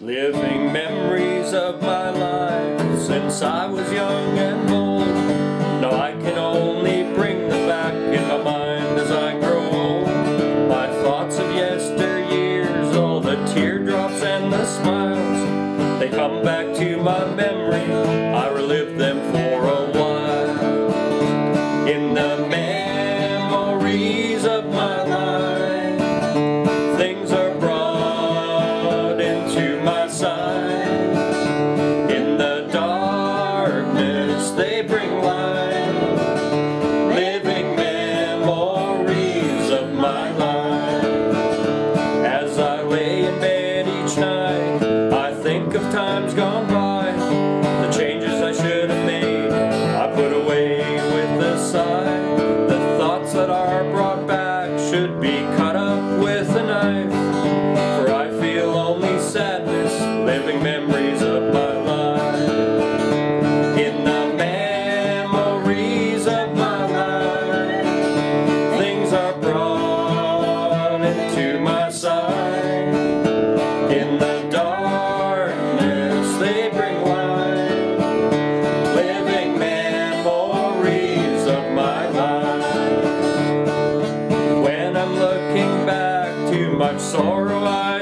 Living memories of my life since I was young and old. Now I can only bring them back in my mind as I grow old. My thoughts of yesteryears, all the teardrops and the smiles, they come back to my memory. I relive them for a while. They bring light. Living memories of my life. As I lay in bed each night, I think of times gone by. The changes I should have made, I put away with a sigh. The thoughts that are brought back should be much sorrow I